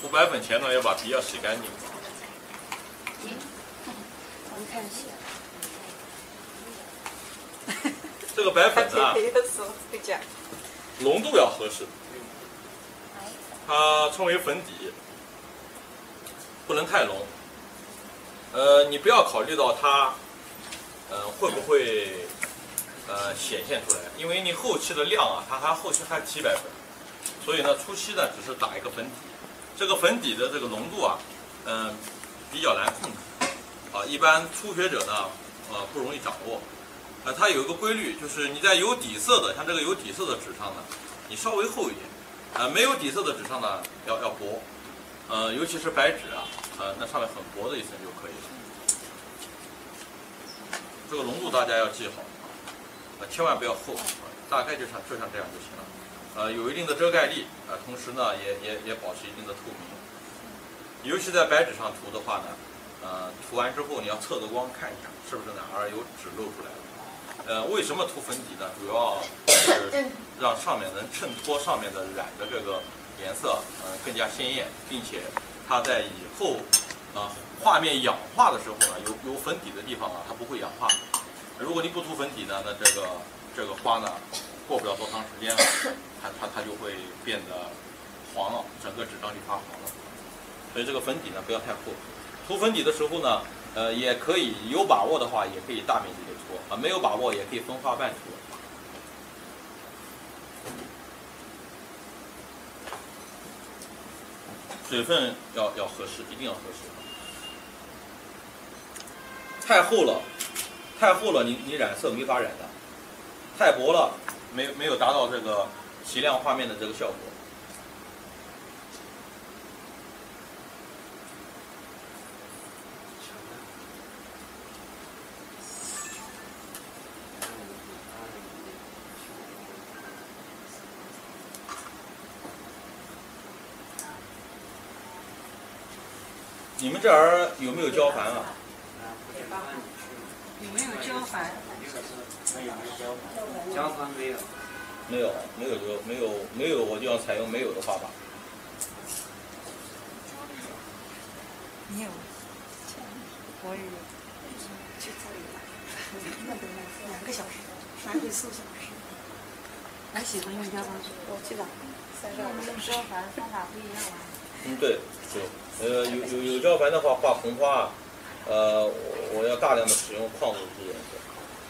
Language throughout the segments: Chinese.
涂白粉前呢，要把皮要洗干净。我们看一下。这个白粉呢，有时候会讲。浓度要合适，它称为粉底，不能太浓。呃，你不要考虑到它，呃，会不会呃显现出来，因为你后期的量啊，它还后期还提白粉，所以呢，初期呢只是打一个粉底，这个粉底的这个浓度啊，嗯、比较难控制，啊，一般初学者呢，呃，不容易掌握。呃，它有一个规律，就是你在有底色的，像这个有底色的纸上呢，你稍微厚一点；呃，没有底色的纸上呢，要要薄。呃，尤其是白纸啊，呃，那上面很薄的一层就可以了。这个浓度大家要记好，啊，千万不要厚，大概就像就像这样就行了。呃，有一定的遮盖力，呃，同时呢，也也也保持一定的透明。尤其在白纸上涂的话呢，呃，涂完之后你要侧着光看一下，是不是哪儿有纸露出来了。呃，为什么涂粉底呢？主要是让上面能衬托上面的染的这个颜色，呃，更加鲜艳，并且它在以后啊、画面氧化的时候呢，有有粉底的地方啊，它不会氧化。如果你不涂粉底呢，那这个这个花呢，过不了多长时间了，它它它就会变得黄了，整个纸张就发黄了。所以这个粉底呢，不要太厚。涂粉底的时候呢，呃，也可以有把握的话，也可以大面积的涂啊；没有把握，也可以分花瓣涂。水分要要合适，一定要合适。太厚了，太厚了，你你染色没法染的；太薄了，没没有达到这个提亮画面的这个效果。你们这儿有没有胶矾啊？有没有胶矾？胶矾没有，没有，没有就没有没有，我就要采用没有的画法。没有。我也有。两两个小时，来回四小时。我喜欢用胶矾纸，我知道。用胶矾方法不一样啊。嗯，对对，呃，有有有胶矾的话，画红花，呃，我我要大量的使用矿物质颜色；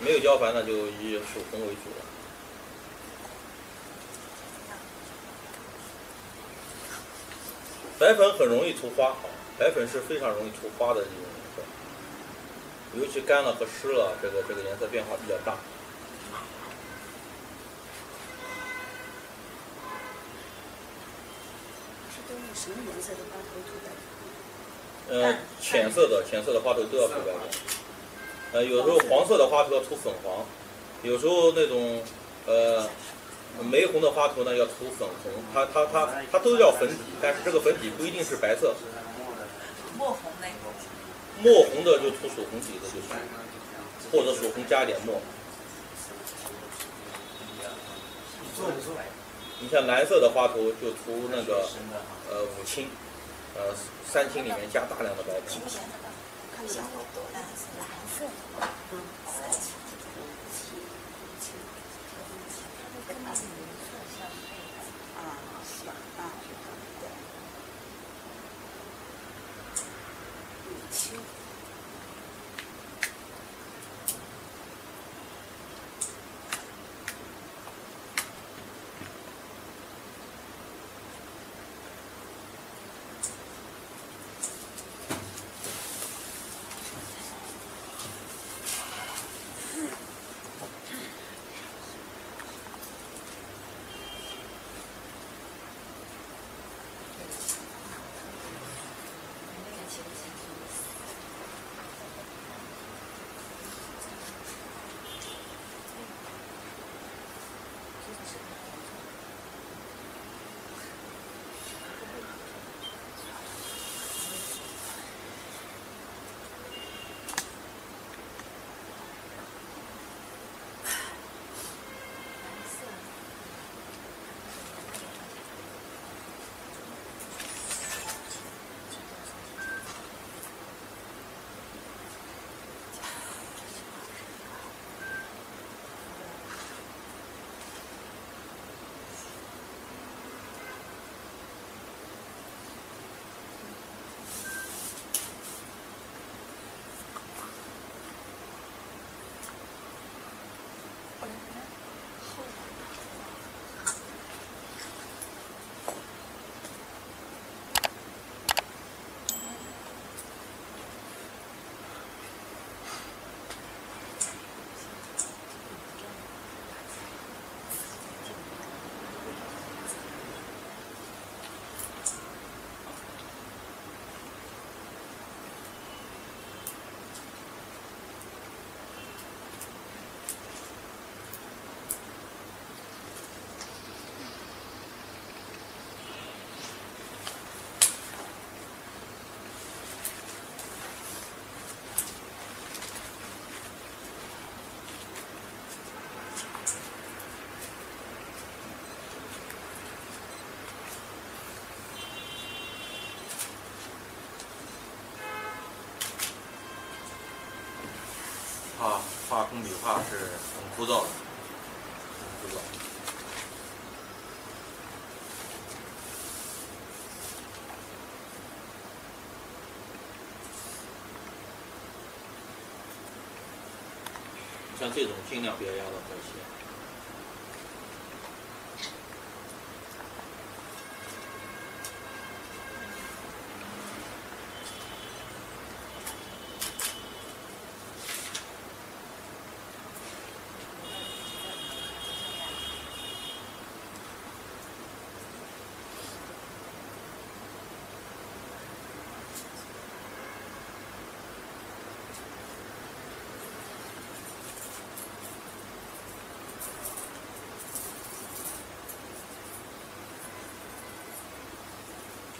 没有胶矾呢，就以手红为主了。白粉很容易涂花，白粉是非常容易涂花的一种颜色，尤其干了和湿了，这个这个颜色变化比较大。是都用什么颜色的花头涂的？呃，浅色的浅色的花头都要涂白粉。呃，有时候黄色的花头要涂粉黄，有时候那种呃玫红的花头呢要涂粉红，它它它它都叫粉底，但是这个粉底不一定是白色，墨红嘞，墨红的就涂手红底的就行，或者手红加一点墨。你像蓝色的花头就涂那个呃五青，呃三青里面加大量的白粉。看一下。蓝色，嗯。画工笔画是很枯燥的，很枯燥。像这种尽量不要压到核心。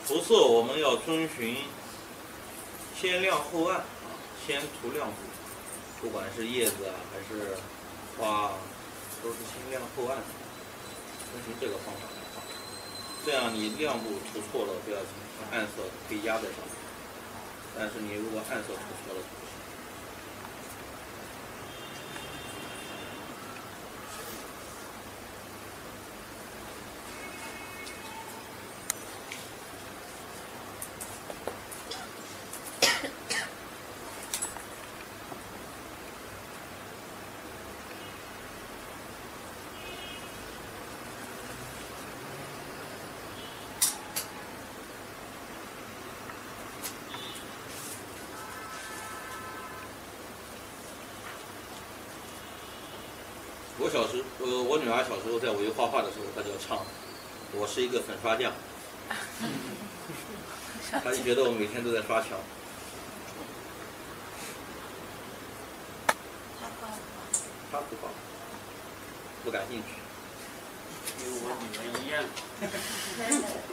涂色我们要遵循先亮后暗啊，先涂亮部，不管是叶子啊还是花啊，都是先亮后暗，遵循这个方法来画。这样你亮部涂错了不要紧，暗色可以压在上面。但是你如果暗色涂错了不行，我小时，呃，我女儿小时候在我一画画的时候，她就要唱，我是一个粉刷匠，她就觉得我每天都在刷墙。她不画，不感兴趣。跟我女儿一样，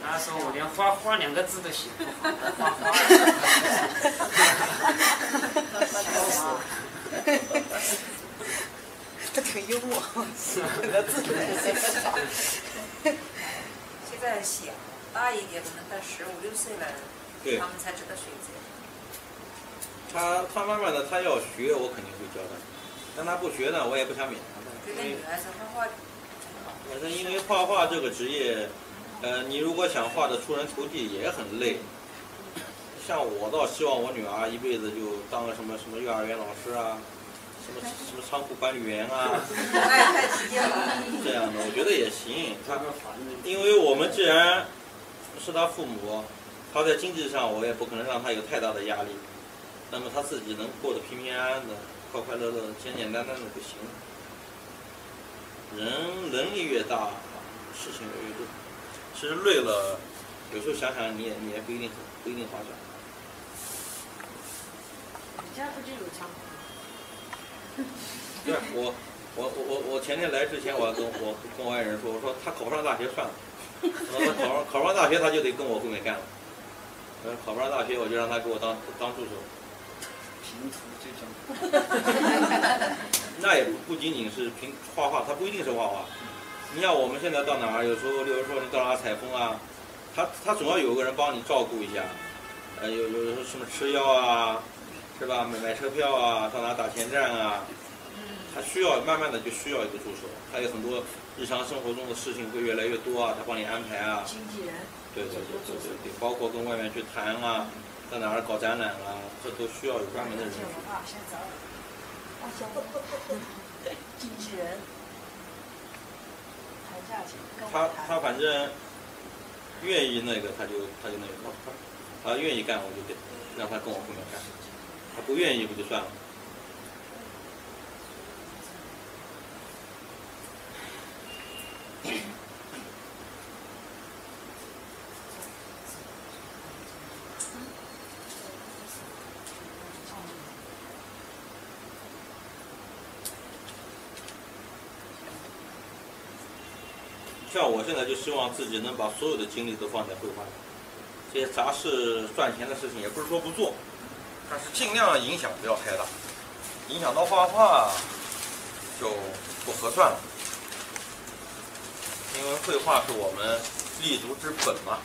她说我连画画两个字都写不好，还画画。笑死我他挺幽默，两个字。现在小大一点，可能到十五六岁了，对他们才知道选择。他他慢慢的他要学，我肯定会教他。但他不学呢，我也不想勉强她，因为觉得女孩子画画。反正因为画画这个职业，呃，你如果想画的出人头地，也很累。像我倒希望我女儿一辈子就当个什么什么幼儿园老师啊，什么什么仓库管理员啊。这样的，我觉得也行。因为我们既然是他父母，他在经济上我也不可能让他有太大的压力，那么他自己能过得平平安安的、快快乐乐、简简单单的就行了。人能力越大，事情越多。其实累了，有时候想想你也你也不一定不一定划算。你家附近有仓库？对我，我我我我前天来之前，我还跟我跟我爱人说，我说他考不上大学算了，我说考上考上大学他就得跟我后面干了。呃，考不上大学我就让他给我当当助手。平图这种，那也不不仅仅是凭画画，他不一定是画画。你像我们现在到哪儿，有时候，比如说你到哪儿采风啊，他他总要有个人帮你照顾一下，呃，有有有什么吃药啊，是吧？买买车票啊，到哪打前站啊，他需要慢慢的就需要一个助手。还有很多日常生活中的事情会越来越多啊，他帮你安排啊。经纪人。对对对对对对，包括跟外面去谈啊，在哪儿搞展览啊，这都需要有专门的人经纪人。谈价钱。他他反正愿意那个，他就他就那个，他他愿意干，我就给让他跟我后面干。他不愿意不就算了。像我现在就希望自己能把所有的精力都放在绘画上，这些杂事赚钱的事情也不是说不做，但是尽量影响不要太大，影响到画画就不合算了。因为绘画是我们立足之本嘛。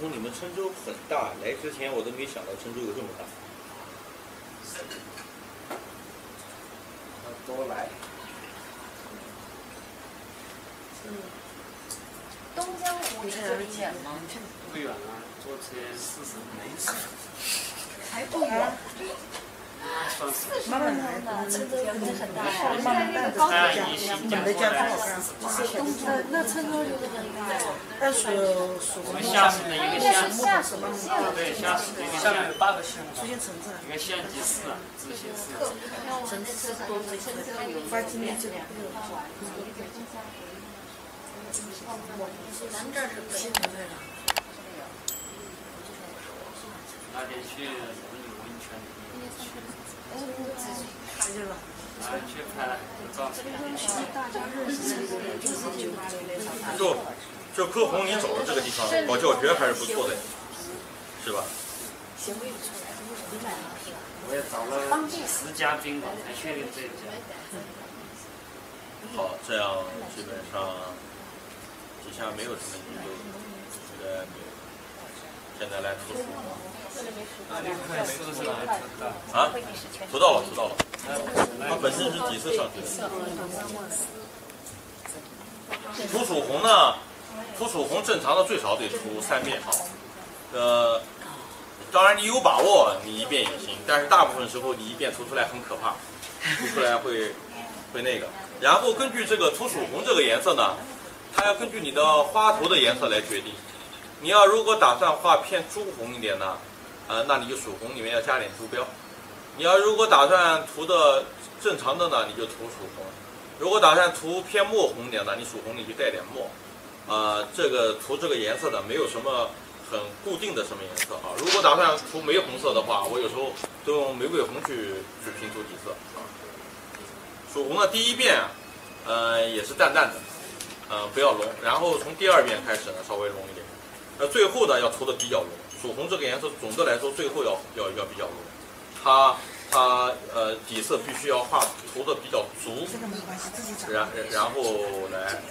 从你们郴州很大，来之前我都没想到郴州有这么大。多来。东江湖离这里远吗？不远啊，坐车四十没事。还不远。算是。慢慢的，来，郴州肯定很大。慢慢来，在一起你们的家不好看。那那郴州就是很大。但是属我们下属的一个县，下属的县，对，下属的一个下面有，八个县，出现城镇，一个县级市，直辖市。城市是多这些，发今年这两个。咱们这儿是北那天去龙井温泉去，看见了。然后去拍了很多照片。就就科宏你找的这个地方搞教学还是不错的，是吧？我也找了十家宾馆才确定这一家。好，这样基本上底下没有什么遗留，应该没有。现在来图书啊，涂到了，涂到了。它本身是几次上去的？涂曙红呢？涂曙红正常的最少得涂三遍啊。呃，当然你有把握，你一遍也行，但是大部分时候你一遍涂出来很可怕，涂出来会会那个。然后根据这个涂曙红这个颜色呢，它要根据你的花头的颜色来决定。你要如果打算画偏朱红一点呢，呃，那你就曙红里面要加点朱标。你要如果打算涂的正常的呢，你就涂曙红；如果打算涂偏墨红点呢，你曙红里就带点墨。啊、这个涂这个颜色的，没有什么很固定的什么颜色啊。如果打算涂玫红色的话，我有时候都用玫瑰红去去平涂底色啊。曙红的第一遍，呃，也是淡淡的，呃，不要浓。然后从第二遍开始呢，稍微浓一点。那，最后呢要涂的比较浓。主红这个颜色总的来说最后要要要比较浓，它它呃底色必须要画涂的比较足，然然后来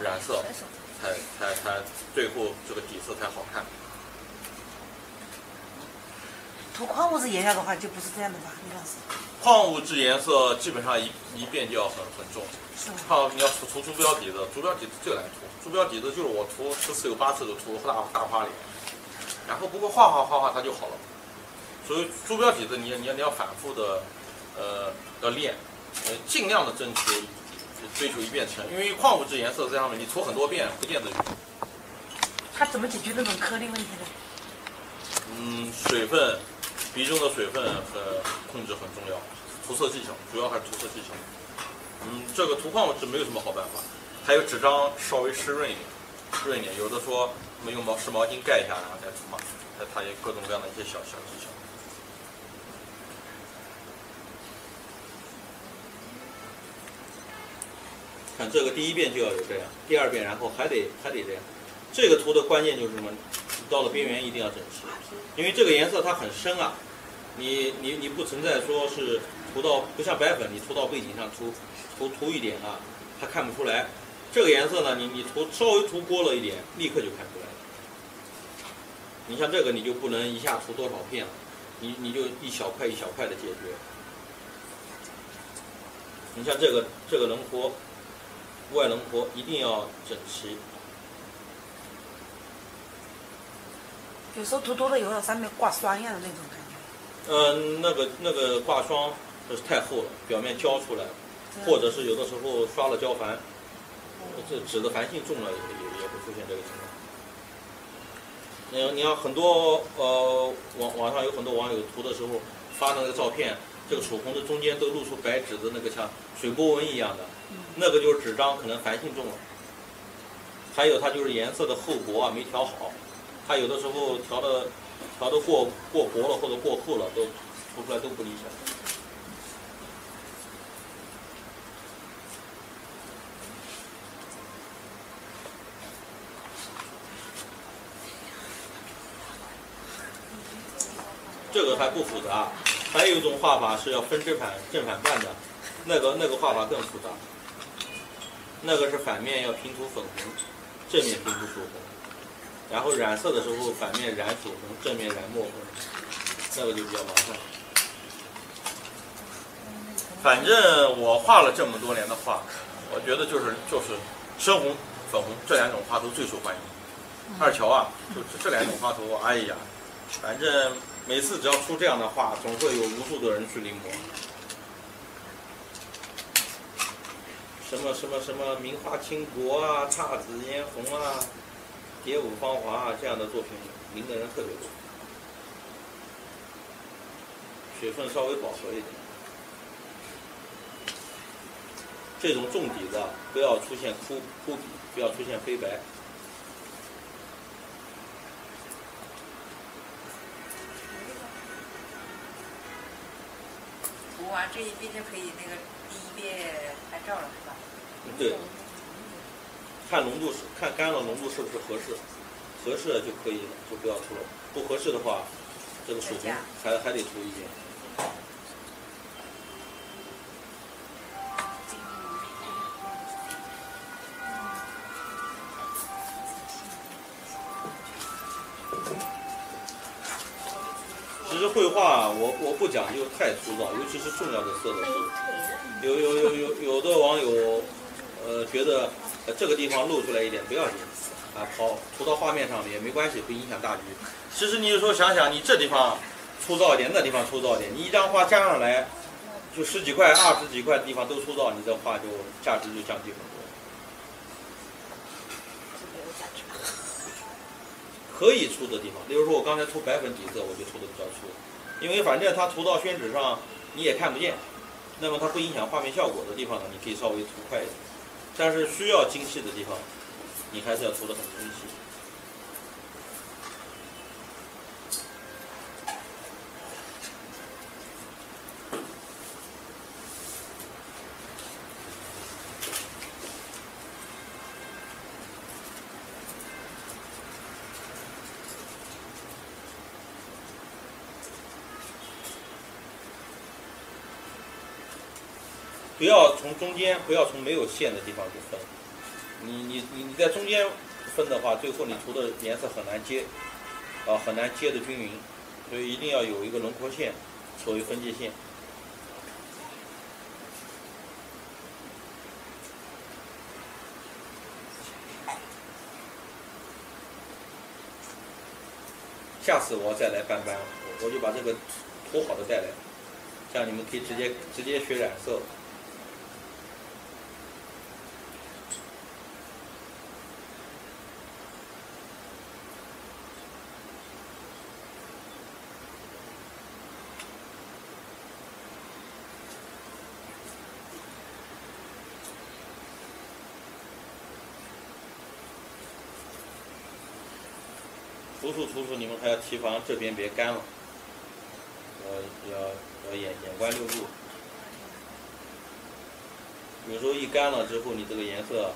染色，才才才最后这个底色才好看。涂矿物质颜料的话，就不是这样的吧？李老师，矿物质颜色基本上一一遍就要很很重。是吗？矿你要涂涂朱标底子，朱标底子最难涂。朱标底子就是我涂十次有八次都涂大大花脸，然后不过画画画画它就好了。所以朱标底子你你要你要反复的呃要练，呃尽量的争取追求一遍成，因为矿物质颜色在上面你涂很多遍不见得有。它怎么解决那种颗粒问题呢？嗯，水分，笔中的水分和控制很重要，涂色技巧主要还是涂色技巧。嗯，这个涂矿是没有什么好办法，还有纸张稍微湿润一点，湿润一点。有的说我们用毛湿毛巾盖一下，然后再涂嘛，它它也各种各样的一些小小技巧。看这个第一遍就要有这样，第二遍然后还得还得这样。这个涂的关键就是什么？到了边缘一定要整齐，因为这个颜色它很深啊，你你你不存在说是涂到不像白粉，你涂到背景上涂涂涂一点啊，它看不出来。这个颜色呢，你你涂稍微涂过了一点，立刻就看出来了。你像这个你就不能一下涂多少片了，你你就一小块一小块的解决。你像这个这个轮廓，外轮廓一定要整齐。有时候涂多了以后，上面挂霜一样的那种感觉。嗯，那个那个挂霜就是太厚了，表面焦出来了，或者是有的时候刷了胶矾，这纸的繁性重了也也也会出现这个情况。嗯，你看很多呃网网上有很多网友涂的时候发的那个照片，这个曙红的中间都露出白纸的那个像水波纹一样的，那个就是纸张可能繁性重了。还有它就是颜色的厚薄啊没调好，它有的时候调的调的过过薄了或者过厚了，都涂出来都不理想。这个还不复杂，还有一种画法是要分正反正反半的，那个那个画法更复杂。那个是反面要平涂粉红，正面平涂曙红。然后染色的时候反面染曙红，正面染墨红，那个就比较麻烦。反正我画了这么多年的画，我觉得就是就是深红、粉红这两种花头最受欢迎。二乔啊，就这两种花头，哎呀，反正每次只要出这样的画，总会有无数的人去临摹。什么什么什么名花倾国啊，姹紫嫣红啊，蝶舞芳华啊，这样的作品临的人特别多，水分稍微饱和一点。这种重底的不要出现枯枯底，不要出现飞白。涂完这一遍就可以那个第一遍拍照了，是吧？对，看浓度是看干了浓度是不是合适，合适的就可以了，就不要出了。不合适的话，这个水平还还得涂一遍。其实绘画我我不讲究太粗糙，尤其是重要的色的时候。有有有有有的网友，呃，觉得呃这个地方露出来一点不要紧，啊，跑涂到画面上也没关系，不影响大局。其实你有时候想想，你这地方粗糙一点，那地方粗糙一点，你一张画加上来，就十几块、二十几块的地方都粗糙，你这画就价值就降低很多。可以粗的地方，例如说我刚才涂白粉底色，我就涂的比较粗，因为反正它涂到宣纸上你也看不见。那么它不影响画面效果的地方呢，你可以稍微涂快一点，但是需要精细的地方，你还是要涂的很精细。不要从中间，不要从没有线的地方去分。你你你你在中间分的话，最后你涂的颜色很难接，啊，很难接的均匀，所以一定要有一个轮廓线作为分界线。下次我再来搬班，我我就把这个涂好的带来，这样你们可以直接直接学染色。涂涂涂，你们还要提防这边别干了，要要要眼眼观六路。有时候一干了之后，你这个颜色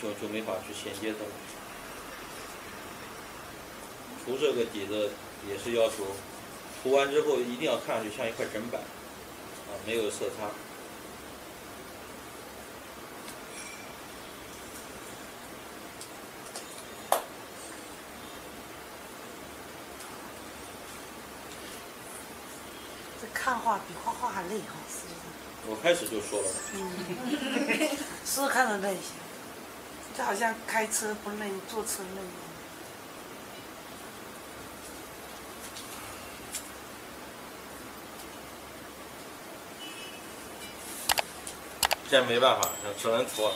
就就没法去衔接它了。涂这个底子也是要求，涂完之后一定要看上去像一块整板，啊，没有色差。看画比画画还累哈？我开始就说了，嗯是看着累，就好像开车不累，坐车累。现在没办法，只能涂。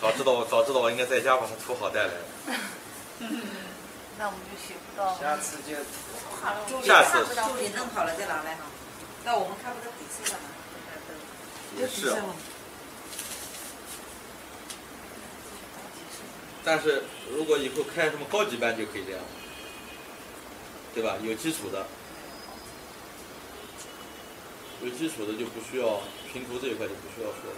早知道我早知道我应该在家把它涂好带来。那我们就学不到。下次就下次助理弄好了再拿来哈。那我们看不到底色了嘛？也是啊。但是如果以后开什么高级班就可以这样，对吧？有基础的，有基础的就不需要平涂这一块就不需要说了。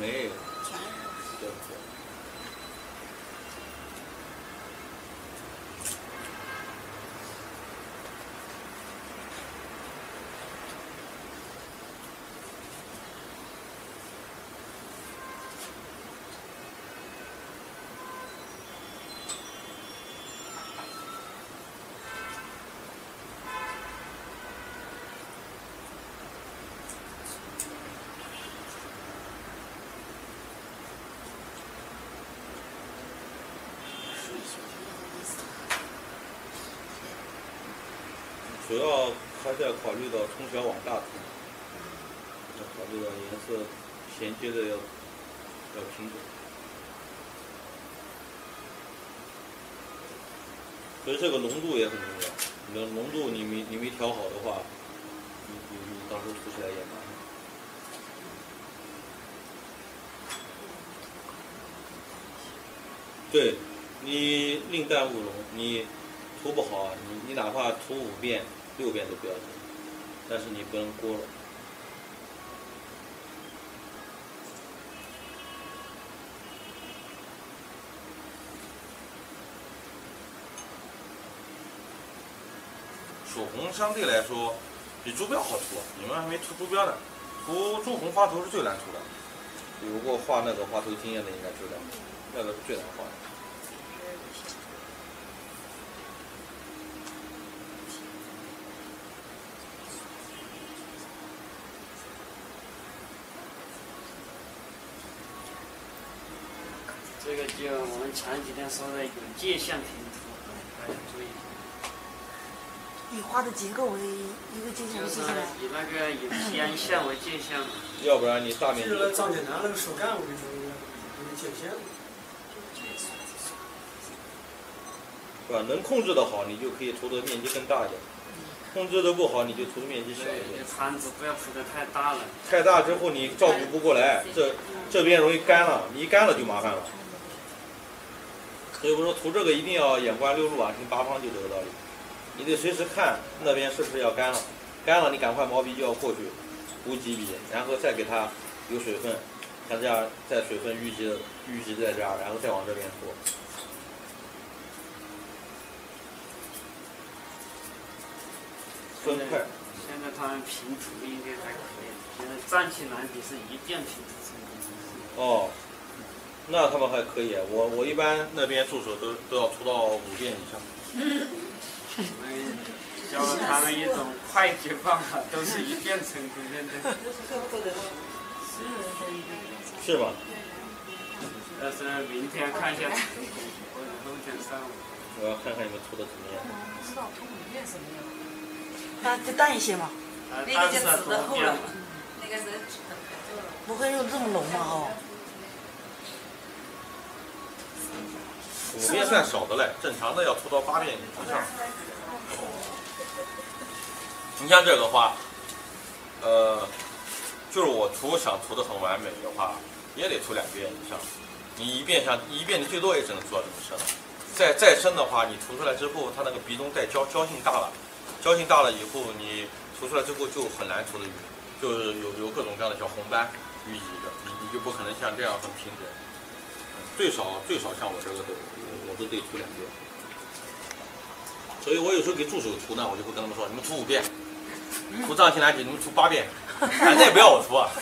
没有，对。主要还是要考虑到从小往大涂，要考虑到颜色衔接的要要平整。所以这个浓度也很重要，你的浓度你没你没调好的话，你你你到时候涂起来也麻烦。对，你宁淡勿浓，你涂不好，你你哪怕涂五遍、六遍都不要紧，但是你不能过了。曙红相对来说比朱标好涂，你们还没涂朱标呢。涂朱红花头是最难涂的，有过画那个花头经验的应该知道，那个是最难画的。这就我们前几天说的有界限平涂，大家注意，以花的结构为一个界限就是为界限来。以那个以偏线为界限嘛。要不然你大面积其实张简南那个手干，我跟你说，有界限。是吧？能控制的好，你就可以涂的面积更大一点；控制的不好，你就涂的面积小，一点你。盘子不要铺的太大了。太大之后你照顾不过来，这这边容易干了，你一干了就麻烦了。所以我说涂这个一定要眼观六路啊，听八方就这个道理。你得随时看那边是不是要干了，干了你赶快毛笔就要过去，补几笔，然后再给它有水分，像这样在水分淤积淤积在这儿，然后再往这边涂。分块。现在他们平涂应该还可以，现在战气蓝底是一遍平涂成功。哦，那他们还可以。我我一般那边助手都都要出到五遍以上。我 们教了他们一种快捷方法，都是一遍成功。现在，是吧？但是明天看一下成果，或者后天上午。我要看看你们涂的怎么样。不知道涂五遍什么样。那就淡一些嘛，啊那个就紫的厚了，那个是紫的。不会用这么浓嘛哦。五遍算少的嘞，正常的要涂到八遍以上。你像这个话，呃，就是我涂想涂的很完美的话，也得涂两遍以上。你一遍像一遍，你最多也只能做到这么深。再再深的话，你涂出来之后，它那个鼻中带胶，胶性大了，胶性大了以后，你涂出来之后就很难涂的匀，就是有有各种各样的小红斑淤积着，你你就不可能像这样很平整。最少最少像我这个都，我我都得涂两遍。所以我有时候给助手涂呢，我就会跟他们说，你们涂五遍，涂藏青蓝体你们涂八遍，反正也不要我涂啊。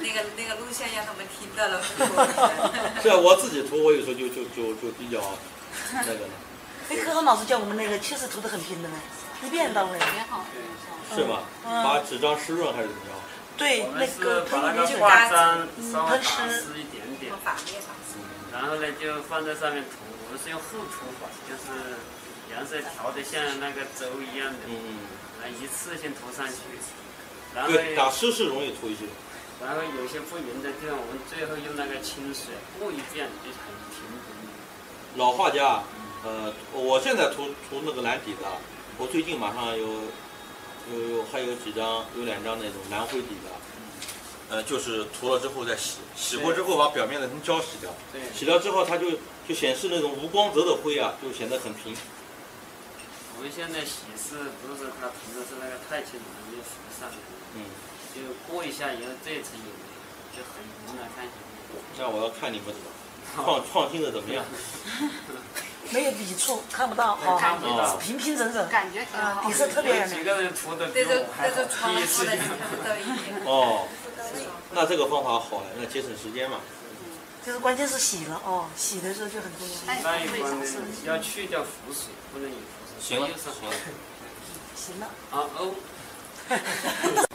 那个那个录像让他们听到了。这我自己涂，我有时候就就就就比较那个了，哎，科航老师教我们那个确实涂的很平的呢，一遍到位。也好，是吗？把纸张湿润还是怎么着？对那个把那个喷里面就画章嗯稍微打喷湿湿一点然后呢就放在上面涂。我们是用厚涂法，就是颜色调的像那个粥一样的，嗯啊一次性涂上去。然嗯，后对，打湿是容易涂一些。然后有些不匀的地方，我们最后用那个清水过一遍，就很平衡。老画家，呃，我现在涂涂那个蓝底的，我最近马上有有有还有几张，有两张那种蓝灰底的，呃，就是涂了之后再洗，洗过之后把表面的那层胶洗掉，对，洗掉之后它就就显示那种无光泽的灰啊，就显得很平。我们现在洗是不是它涂的是那个太清蓝就浮上来，嗯，就过一下以后这一层有就很匀了，看起来。那我要看你们 创创新的怎么样。没有笔触，看不到看不到哦，平平整整，感觉挺啊，好底。色特别几个人涂的比这我还好，第一次户的见。看不到一点。哦，那这个方法好了，那节省时间嘛。就是关键是洗了哦，洗的时候就很重要。哎那一关呢要去掉浮水，不能有浮水。行了，就是行了。行了，啊哦，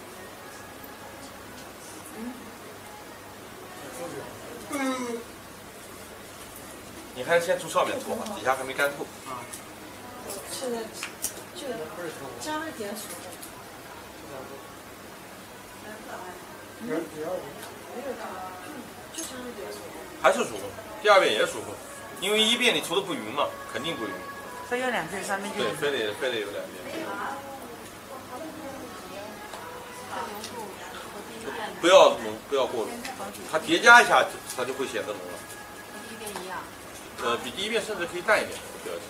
你还是先从上面搓吧，底下还没干透。现在就加了点水。还是舒服，第二遍也舒服，因为一遍你涂的不匀嘛，肯定不匀。非要两遍，三遍就对，非得非得有两遍。不要浓，不要过浓，它叠加一下，它就会显得浓了。一遍一样。呃，比第一遍甚至可以淡一点，不要紧。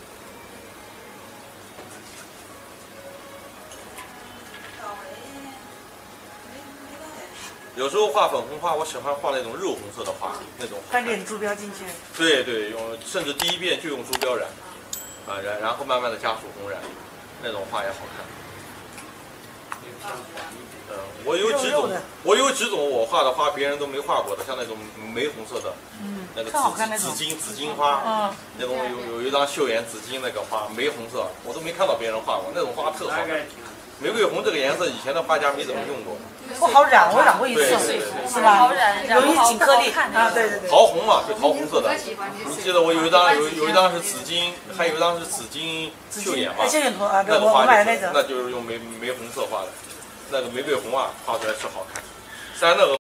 有时候画粉红花，我喜欢画那种肉红色的花，那种带点朱标进去。对对，用甚至第一遍就用朱标染，啊然然后慢慢的加曙红染，那种画也好看。嗯，我有几种我有几种我画的花别人都没画过的，像那种玫红色的，嗯那个特好看那。紫紫金紫金花，嗯，那种有有一张绣眼紫金那个花，玫红色，我都没看到别人画过，那种花特好看。玫瑰红这个颜色以前的画家没怎么用过，不好染，我染过一次对对对，是吧？好染染容易不好紧颗粒啊，对对对。桃红嘛，就桃红色的。你记得我有一张有有一张是紫金，还有一张是紫金绣眼嘛哎，，绣眼图啊，对，那个我我花就是买的那种。那就是用玫玫红色画的，那个玫瑰红啊，画出来是好看，但那个